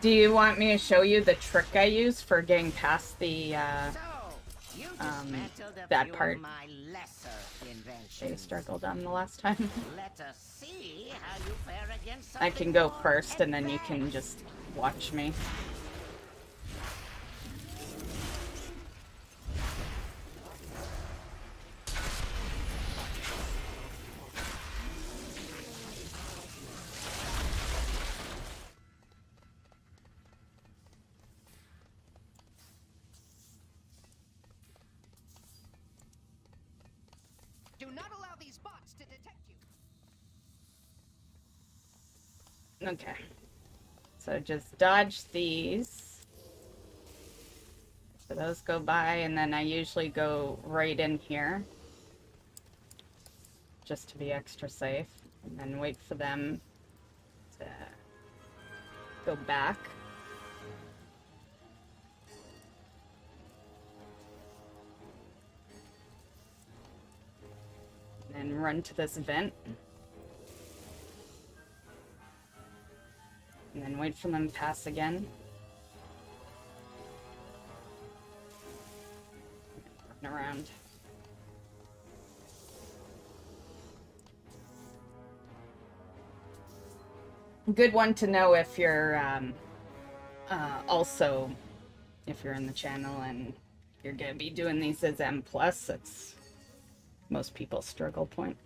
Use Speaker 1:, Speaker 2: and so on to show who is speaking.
Speaker 1: Do you want me to show you the trick I use for getting past the uh, Um, that part.
Speaker 2: my lesser
Speaker 1: they struggled on the last time?
Speaker 2: Let us see how you fare against
Speaker 1: I can go first and then you can just watch me.
Speaker 3: Do not allow these bots to detect you.
Speaker 1: Okay. So just dodge these. So those go by, and then I usually go right in here. Just to be extra safe. And then wait for them to go back. And run to this vent. And then wait for them to pass again. Run around. Good one to know if you're um, uh, also if you're in the channel and you're gonna be doing these as M plus. It's most people's struggle point.